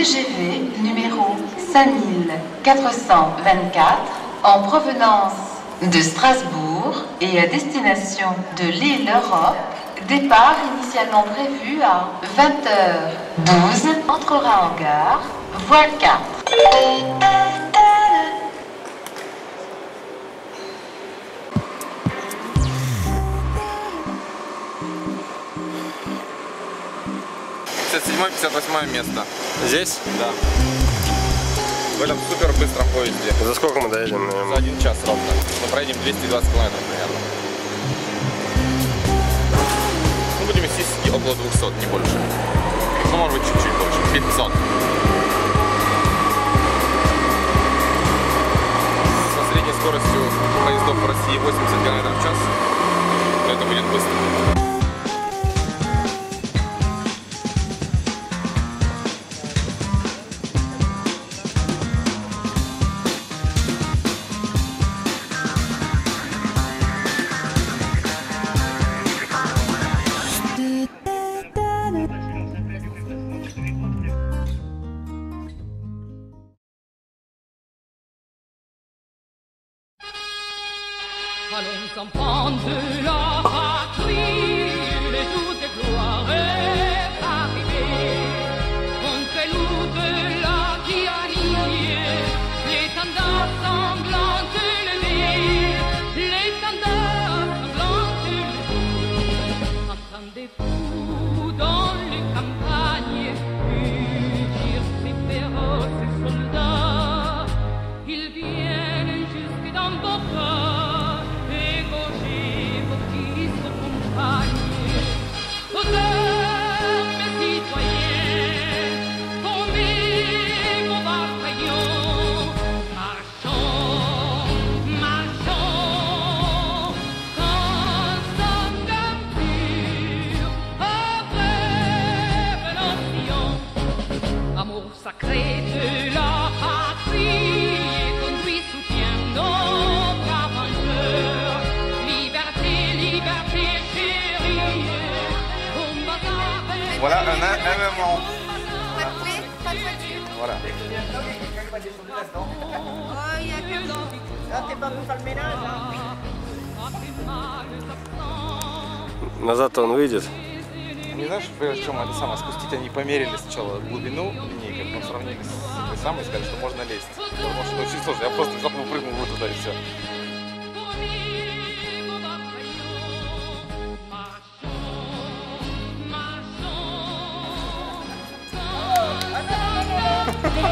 TGV numéro 5424 en provenance de Strasbourg et à destination de l'île Europe. Départ initialement prévu à 20h12 entrera en gare, voie 4. Седьмое, 58 место. Здесь? Да. В этом супер быстром поезде. За сколько мы доедем? За один час ровно. Мы проедем 220 километров примерно. Ну, будем вести около 200, не больше. Ну, может быть, чуть-чуть больше. 500. Со средней скоростью поездов в России 80 км в час. Но это будет быстро. Allons en prendre la Voilà un de voiture. Voilà. Назад он выйдет. Не знаешь, в чем это самое спустить? Они померили сначала глубину линейкой, потом сравнили с этой самой и сказали, что можно лезть. Потому что очень сложно. Я просто взял, прыгнул вот туда и все.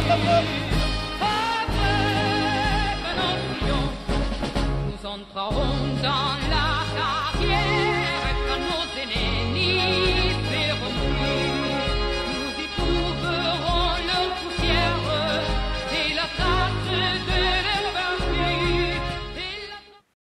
Nous entrons dans